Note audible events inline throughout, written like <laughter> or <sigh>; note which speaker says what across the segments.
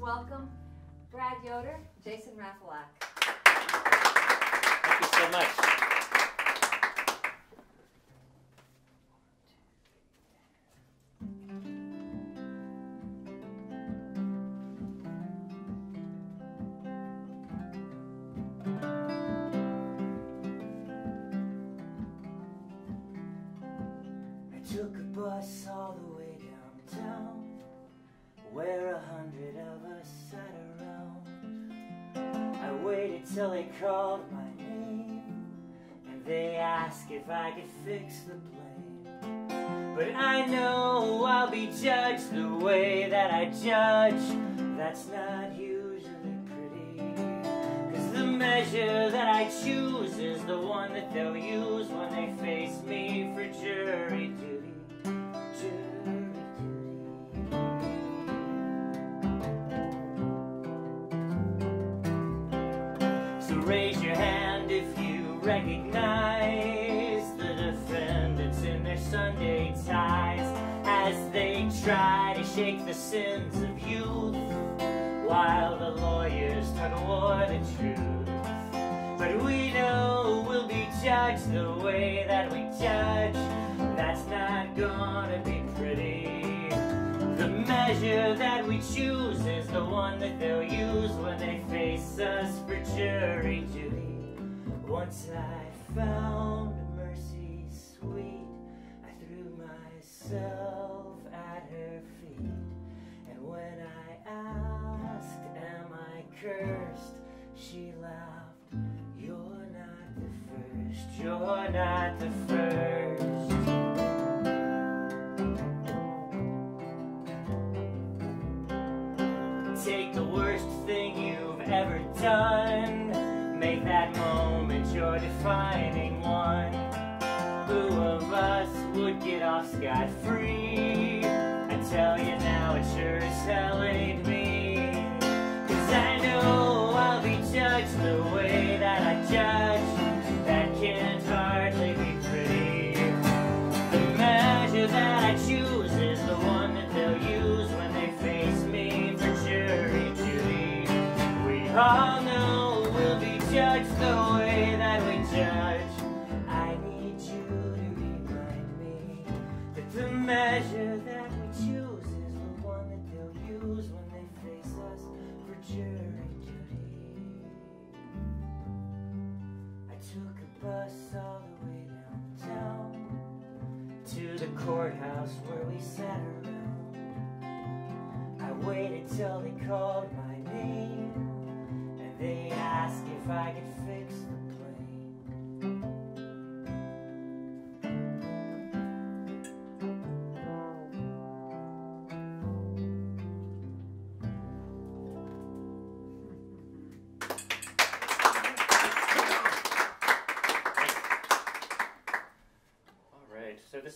Speaker 1: welcome Brad Yoder, Jason Rafalak.
Speaker 2: Thank you so much.
Speaker 3: If I could fix the blame. But I know I'll be judged the way that I judge. That's not usually pretty. Cause the measure that I choose is the one that they'll use when they face me for jury duty. You their Sunday ties as they try to shake the sins of youth while the lawyers tug of war the truth. But we know we'll be judged the way that we judge. That's not gonna be pretty. The measure that we choose is the one that they'll use when they face us for jury duty. Once I found mercy sweet I threw myself at her feet. And when I asked, Am I cursed? she laughed, You're not the first, you're not the first. Take the worst thing you've ever done, make that moment your defining one. Who of us would get off scot-free. I tell you now, it sure as hell ain't me. Cause I know I'll be judged the way that I judge.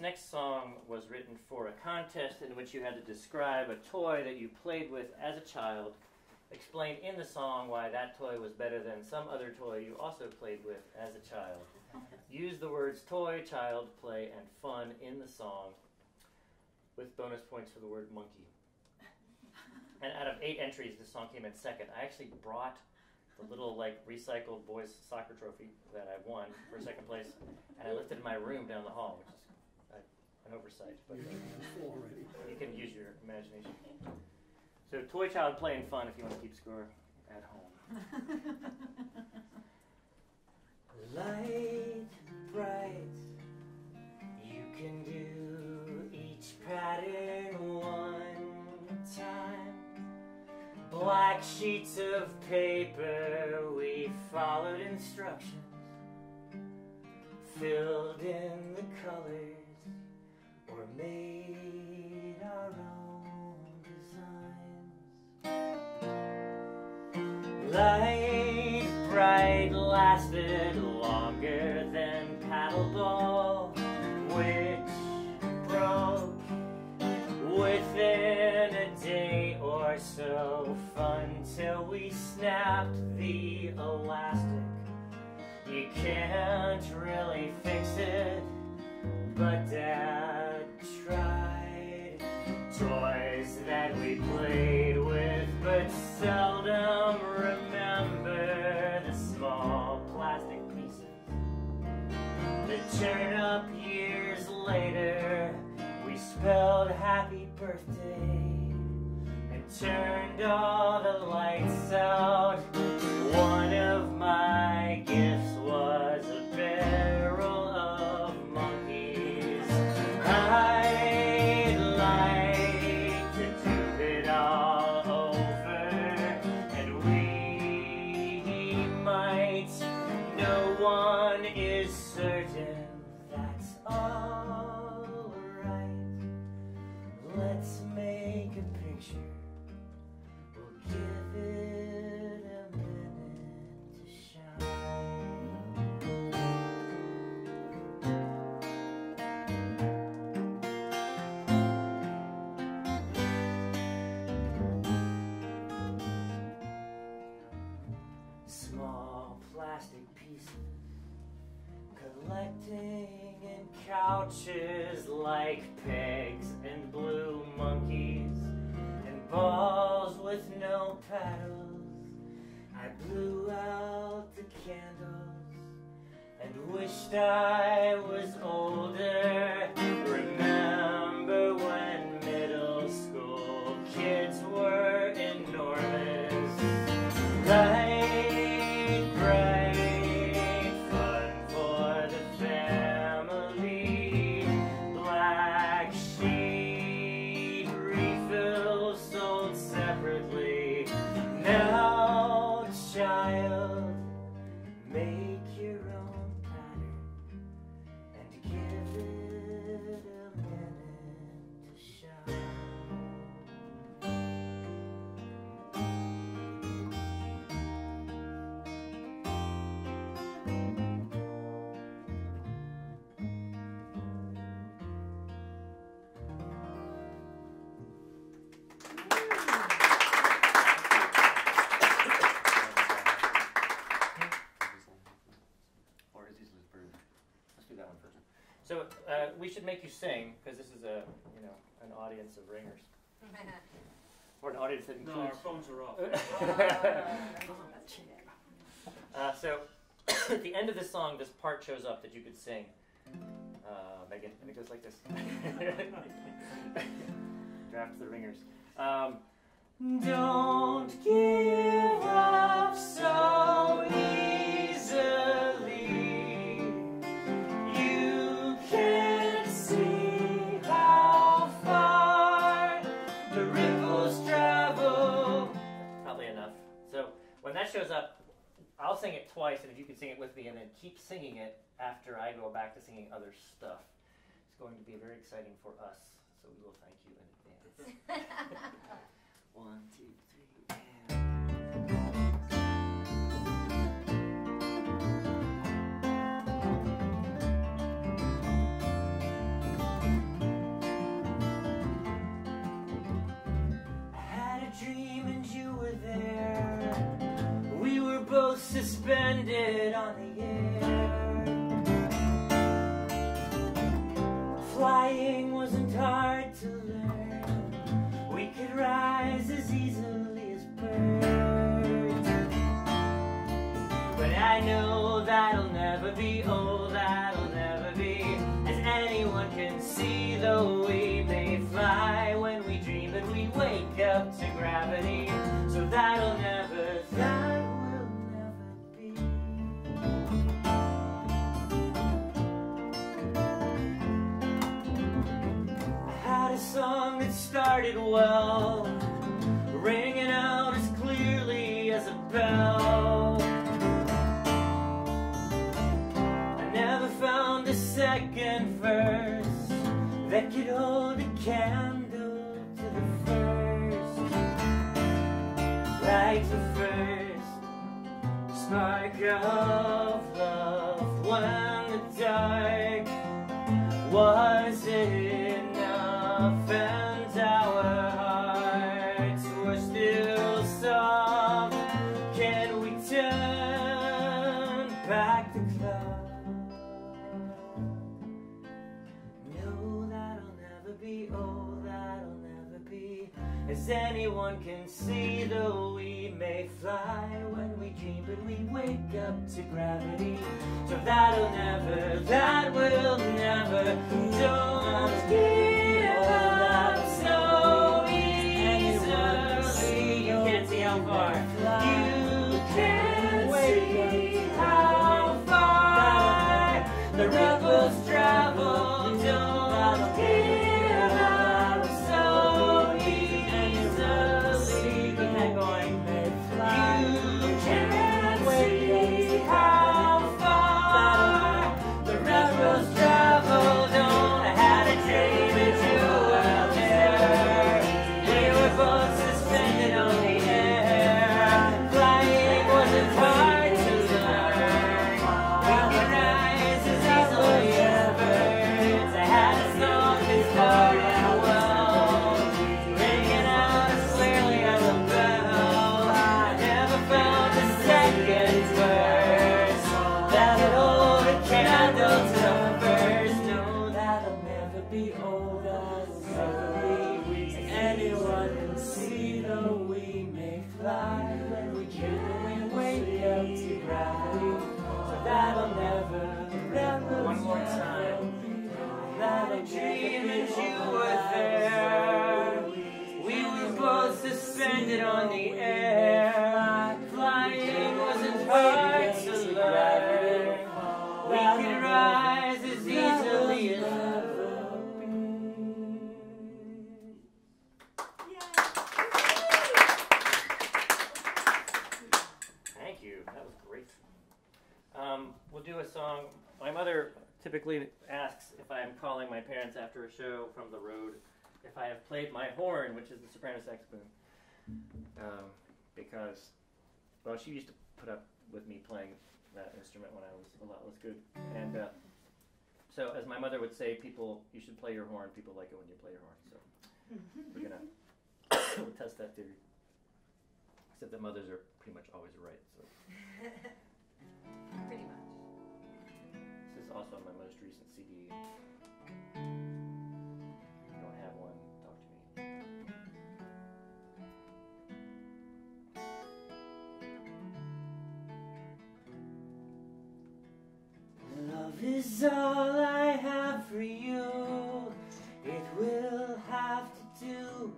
Speaker 2: Next song was written for a contest in which you had to describe a toy that you played with as a child. Explain in the song why that toy was better than some other toy you also played with as a child. <laughs> Use the words toy, child, play, and fun in the song with bonus points for the word monkey. <laughs> And out of eight entries, this song came in second. I actually brought the little like recycled boys soccer trophy that I won for second place, and I left it in my room down the hall, which is an oversight, but you can use your imagination. So, toy child playing fun if you want to keep score at home.
Speaker 3: Light, bright, you can do each pattern one time. Black sheets of paper, we followed instructions, filled in the colors made our own designs. Light bright lasted longer than paddleball, which broke within a day or so. Fun till we snapped the elastic. You can't really fix it, but Dad spelled happy birthday and turned all the lights out. Couches like pegs and blue monkeys and balls with no paddles. I blew out the candles and wished I was older.
Speaker 2: Should make you sing because this is a you know an audience of ringers <laughs> or an audience that includes.
Speaker 4: No, our phones are off. <laughs> <laughs>
Speaker 2: uh, so <coughs> at the end of this song, this part shows up that you could sing, uh, Megan, and it goes like this. Draft the ringers. Um,
Speaker 3: Don't give up so
Speaker 2: that shows up, I'll sing it twice, and if you can sing it with me, and then keep singing it after I go back to singing other stuff. It's going to be very exciting for us. So we will thank you in advance. <laughs> <laughs> One, two, three,
Speaker 3: suspended on the air. Well, ringing out as clearly as a bell. I never found a second verse that could hold a candle anyone can see, though we may fly when we dream, but we wake up to gravity. So that'll never, that will never, don't give up so easily. You can't see how far.
Speaker 2: My parents after a show from the road if I have played my horn, which is the soprano sax boom. Um, because, well, she used to put up with me playing that instrument when I was a lot less good. And uh, so, as my mother would say, people, you should play your horn. People like it when you play your horn. So, <laughs> we're going <coughs> to test that theory. Except that mothers are pretty much always right. So. <laughs>
Speaker 1: Pretty much.
Speaker 2: This is also on my most recent CD.
Speaker 3: Is all I have for you. It will have to do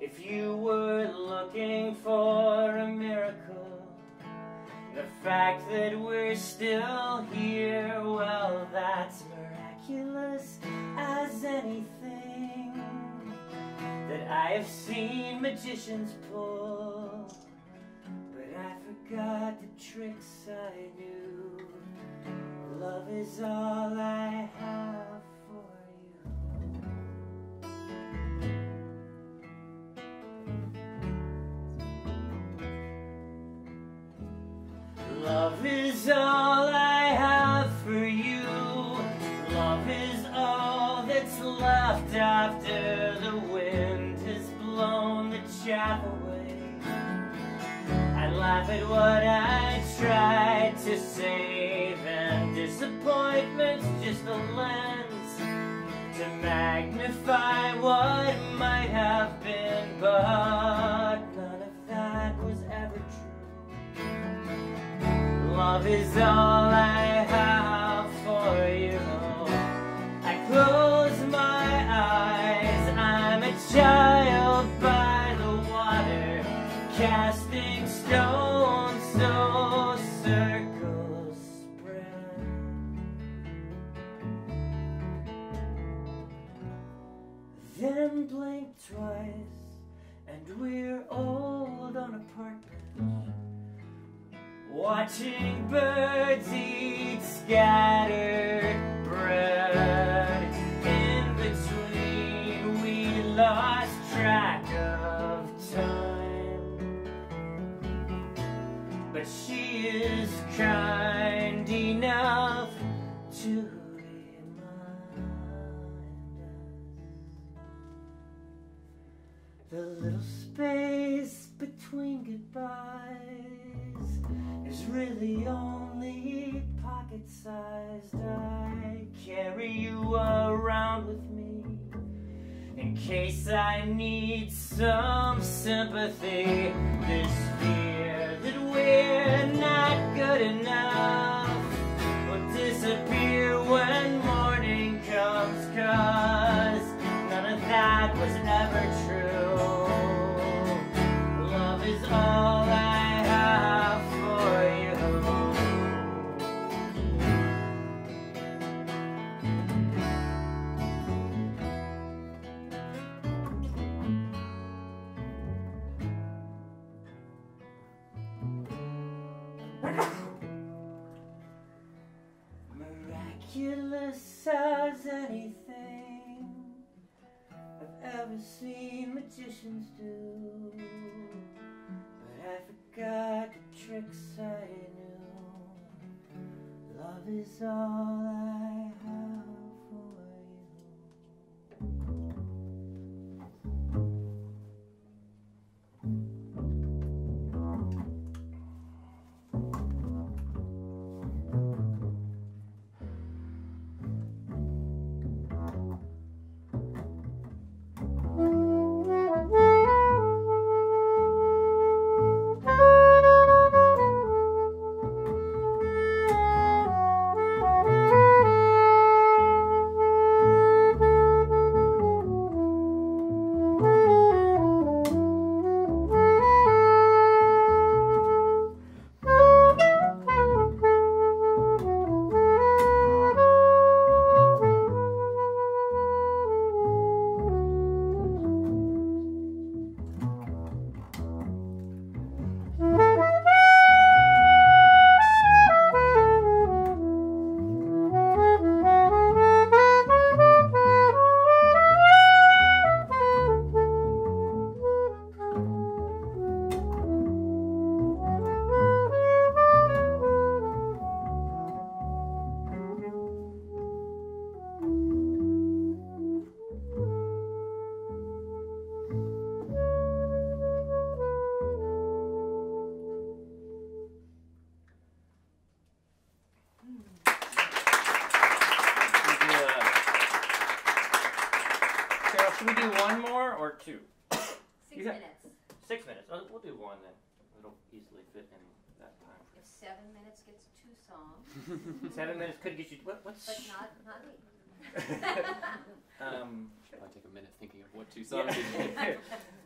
Speaker 3: if you were looking for a miracle. The fact that we're still here, well, that's miraculous as anything that I have seen magicians pull. But I forgot the tricks I knew. Love is all I have for you. Love is all I have for you. Love is all that's left after the wind has blown the chaff away. I laugh at what I tried to and disappointment's just a lens to magnify what might have been, but none of that was ever true. Love is all I have for you. I close my eyes, I'm a child by the water, casting stones so circles blink twice, and we're old on a park bench. Watching birds eat scattered bread. In between, we lost track of time. But she is kind The little space between goodbyes is really only pocket sized. I carry you around with me in case I need some sympathy. This fear that we're not good enough will disappear As anything I've ever seen magicians do. But I forgot the tricks I knew. Love is all
Speaker 2: should we do one more or two?
Speaker 1: Six
Speaker 2: got-
Speaker 1: minutes.
Speaker 2: Six minutes. Oh, we'll do one then. It'll easily fit in that time.
Speaker 1: If seven minutes gets two songs, <laughs>
Speaker 2: Seven minutes could get you. What, what's?
Speaker 1: but not not eight. <laughs>
Speaker 2: um,
Speaker 4: I take a minute thinking of what two songs. <laughs> it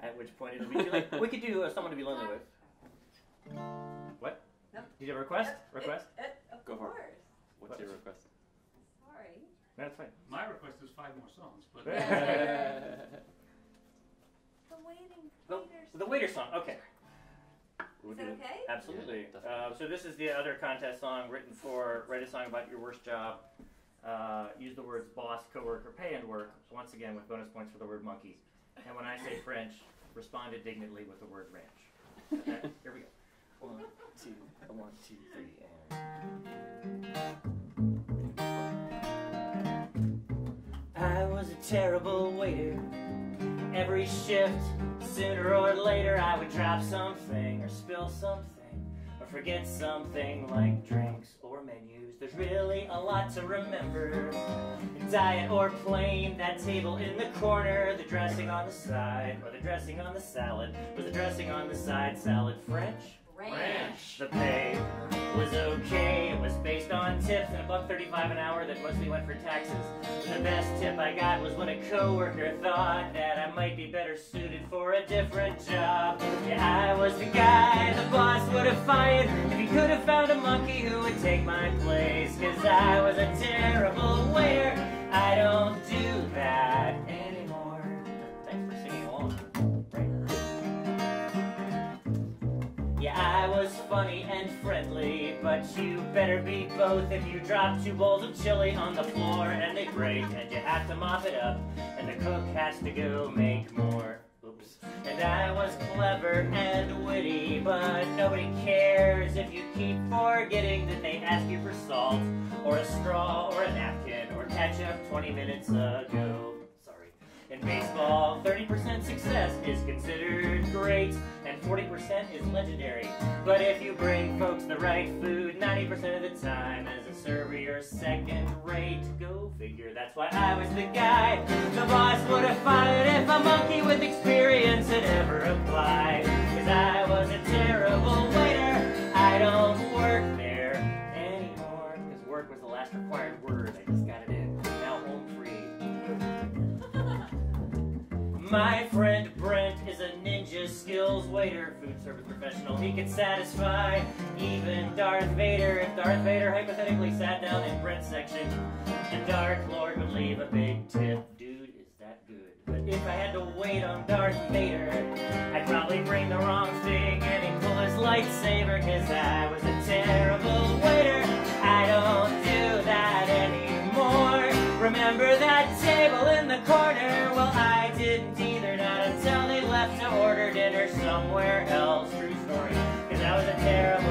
Speaker 2: At which point it'll be too late. We could do uh, someone to be lonely with. What?
Speaker 1: Nope.
Speaker 2: Did you have a request? Request?
Speaker 1: Uh, uh, of
Speaker 4: Go for it.
Speaker 1: course.
Speaker 4: What's your request?
Speaker 1: Sorry.
Speaker 2: That's fine.
Speaker 5: My request is five more songs, but <laughs>
Speaker 1: The waiting
Speaker 2: The-
Speaker 1: waiters.
Speaker 2: The waiter song. Okay. We'll
Speaker 1: Is that
Speaker 2: do-
Speaker 1: okay?
Speaker 2: Absolutely.
Speaker 4: Yeah,
Speaker 2: uh, so this is the other contest song written for write a song about your worst job. Uh, use the words boss, coworker, pay, and work. Once again, with bonus points for the word monkey. And when I say <laughs> French, respond indignantly with the word ranch. Okay, here we go.
Speaker 4: One, two, one, two, three, and.
Speaker 3: Terrible waiter. Every shift, sooner or later, I would drop something or spill something or forget something like drinks or menus. There's really a lot to remember. Diet or plain, that table in the corner, the dressing on the side, or the dressing on the salad. Was the dressing on the side salad French?
Speaker 1: Ranch.
Speaker 3: The pay was okay. It was based on tips and a buck thirty-five an hour that mostly went for taxes. The best tip I got was when a coworker thought that I might be better suited for a different job. Yeah, I was the guy the boss would have fired if he could have found a monkey who would take my place. Cause I was a terrible waiter. I don't do that funny and friendly, but you better be both if you drop two bowls of chili on the floor and they break and you have to mop it up and the cook has to go make more. Oops. And I was clever and witty, but nobody cares if you keep forgetting that they asked you for salt or a straw or a napkin or ketchup 20 minutes ago. In baseball, 30% success is considered great, and 40% is legendary. But if you bring folks the right food, 90% of the time as a server you're second rate. Go figure, that's why I was the guy. The boss would have fired if a monkey with experience had ever applied. Cause I was a terrible waiter, I don't work there anymore. Cause work was the last required word. My friend Brent is a ninja skills waiter, food service professional. He could satisfy even Darth Vader if Darth Vader hypothetically sat down in Brent's section. The Dark Lord would leave a big tip. Dude, is that good? But if I had to wait on Darth Vader, I'd probably bring the wrong thing and he'd pull his lightsaber, cause I was a terrible waiter. I don't do that anymore. Remember that table in the corner? Somewhere else. True story, cause I was a terrible